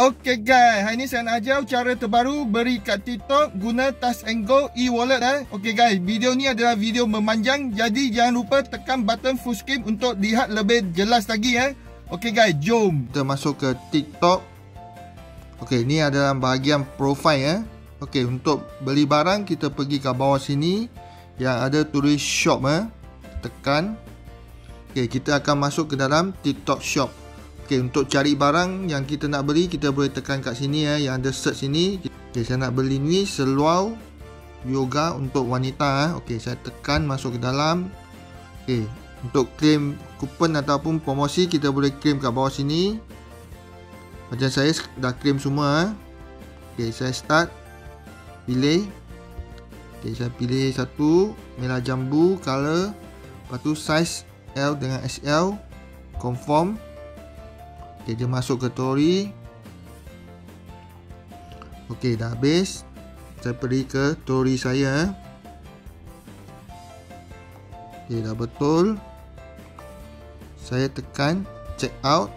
Okay guys, hari ni saya nak ajar cara terbaru beri kat TikTok guna Touch and Go e-wallet eh. Okay guys, video ni adalah video memanjang jadi jangan lupa tekan button full screen untuk lihat lebih jelas lagi eh. Okay guys, jom. Kita masuk ke TikTok. Okay, ni adalah bahagian profile eh. Okay, untuk beli barang kita pergi ke bawah sini yang ada tulis shop eh. Tekan. Okay, kita akan masuk ke dalam TikTok shop. Okey, untuk cari barang yang kita nak beli, kita boleh tekan kat sini ya, yang ada search sini. Okey, saya nak beli ni seluar yoga untuk wanita eh. Okey, saya tekan masuk ke dalam. Okey, untuk claim kupon ataupun promosi kita boleh claim kat bawah sini. Macam saya dah claim semua eh. Okey, saya start pilih. Okey, saya pilih satu merah jambu color. Lepas tu size L dengan XL confirm Okay, dia masuk ke Tori. Okay, dah habis. Saya pergi ke Tori saya. Okay, dah betul. Saya tekan check out.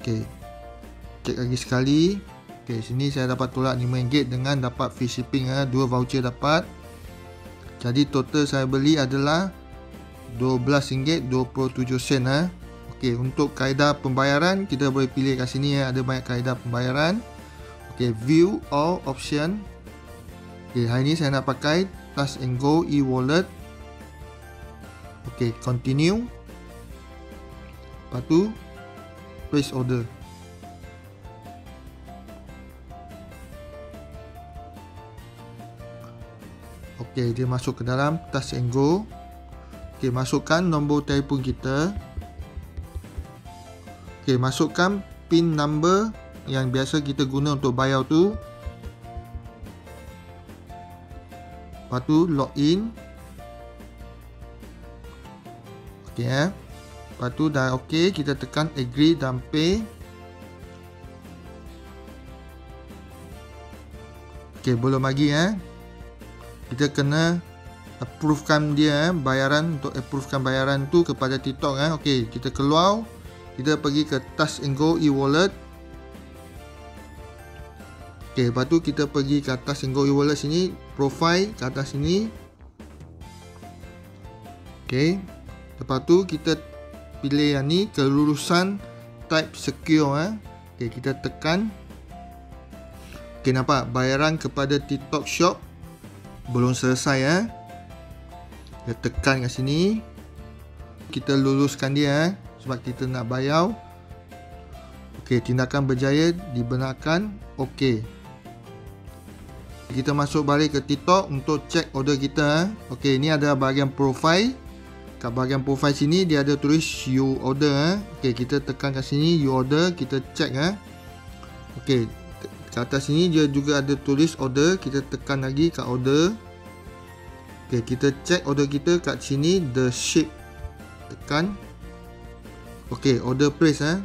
Okay. Check lagi sekali. Okay, sini saya dapat tolak RM5 dengan dapat free shipping. Ha. Dua voucher dapat. Jadi total saya beli adalah RM12.27 ha. Okey, untuk kaedah pembayaran kita boleh pilih kat sini ya. Ada banyak kaedah pembayaran. Okey, view all option. Okey, hari ni saya nak pakai Touch and Go e-wallet. Okey, continue. Lepas tu place order. Okey, dia masuk ke dalam Touch and Go. Okey, masukkan nombor telefon kita. Okey, masukkan pin number yang biasa kita guna untuk bayar tu. Lepas tu login. Okey eh. Lepas tu dah okey, kita tekan agree dan pay. Okey, belum lagi eh. Kita kena approvekan dia eh, bayaran untuk approvekan bayaran tu kepada TikTok eh. Okey, kita keluar. Kita pergi ke Touch and Go e-wallet. Okey, lepas tu kita pergi ke Touch and Go e-wallet sini, profile ke atas sini. Okey. Lepas tu kita pilih yang ni kelulusan type secure eh. Okey, kita tekan. Okey, nampak bayaran kepada TikTok shop belum selesai eh. Kita tekan kat sini. Kita luluskan dia eh, sebab kita nak bayar. Okey, tindakan berjaya dibenarkan. Okey. Kita masuk balik ke TikTok untuk cek order kita. Eh. Okey, ini ada bahagian profile. Kat bahagian profile sini dia ada tulis you order eh. Okey, kita tekan kat sini you order, kita cek eh. Okey, kat atas sini dia juga ada tulis order, kita tekan lagi kat order. Okay, kita check order kita kat sini the shape tekan. Okay, order place eh.